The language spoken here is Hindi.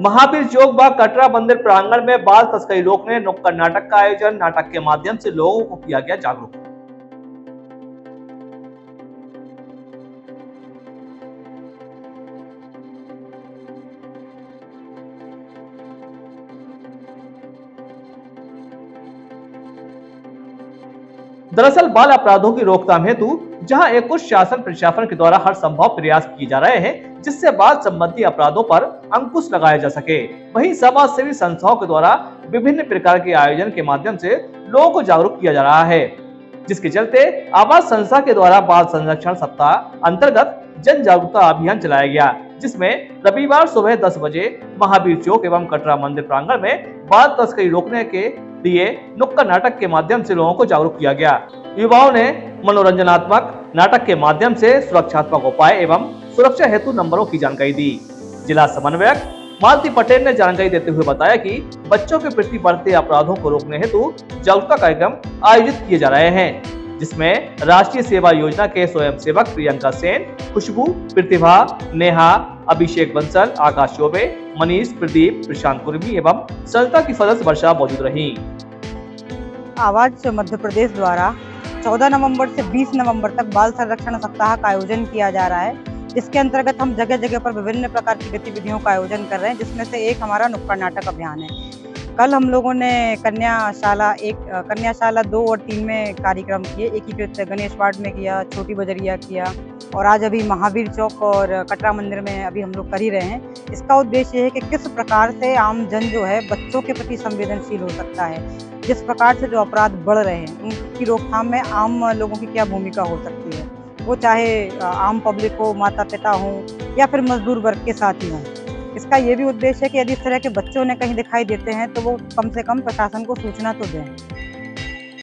महावीर चौक व कटरा मंदिर प्रांगण में बाल तस्करी रोकने नुक्कड़ नाटक का आयोजन, नाटक के माध्यम से लोगों को किया गया जागरूक। दरअसल बाल अपराधों की रोकथाम हेतु, जहाँ एक कुछ शासन प्रशासन के द्वारा हर संभव प्रयास किए जा रहे हैं, जिससे बाल संबंधी अपराधों पर अंकुश लगाया जा सके। वहीं समाज सेवी संस्थाओं के द्वारा विभिन्न प्रकार के आयोजन के माध्यम से लोगों को जागरूक किया जा रहा है, जिसके चलते आवाज़ संस्था के द्वारा बाल संरक्षण सप्ताह अंतर्गत जन जागरूकता अभियान चलाया गया, जिसमें रविवार सुबह 10 बजे महावीर चौक एवं कटरा मंदिर प्रांगण में बाल तस्करी रोकने के लिए नुक्कड़ नाटक के माध्यम से लोगों को जागरूक किया गया। युवाओं ने मनोरंजनात्मक नाटक के माध्यम से सुरक्षात्मक उपाय एवं सुरक्षा हेतु नंबरों की जानकारी दी। जिला समन्वयक मालती पटेल ने जानकारी देते हुए बताया कि बच्चों के प्रति बढ़ते अपराधों को रोकने हेतु जागरूकता कार्यक्रम आयोजित किए जा रहे हैं, जिसमें राष्ट्रीय सेवा योजना के स्वयं सेवक प्रियंका सेन, खुशबू, प्रतिभा, नेहा अभिषेक बंसल, आकाश चौबे, मनीष, प्रदीप, प्रशांत कुर्मी एवं सलता की सदस्य वर्षा मौजूद रही। आवाज़ मध्य प्रदेश द्वारा 14 नवंबर से 20 नवंबर तक बाल संरक्षण सप्ताह का आयोजन किया जा रहा है। इसके अंतर्गत हम जगह जगह पर विभिन्न प्रकार की गतिविधियों का आयोजन कर रहे हैं, जिसमें से एक हमारा नुक्कड़ नाटक अभियान है। कल हम लोगों ने कन्याशाला, एक, कन्याशाला दो और तीन में कार्यक्रम किए। एकीकृत गणेश वार्ड में किया, छोटी बजरिया किया और आज अभी महावीर चौक और कटरा मंदिर में अभी हम लोग कर ही रहे हैं। इसका उद्देश्य है कि किस प्रकार से आम जन जो है, बच्चों के प्रति संवेदनशील हो सकता है, जिस प्रकार से जो अपराध बढ़ रहे हैं, उनकी रोकथाम में आम लोगों की क्या भूमिका हो सकती है? वो चाहे, आम पब्लिक हो माता पिता हों या फिर मजदूर वर्ग के साथ ही हों। इसका ये भी उद्देश्य है कि यदि इस तरह के बच्चों ने कहीं दिखाई देते हैं तो वो कम से कम प्रशासन को सूचना तो दें।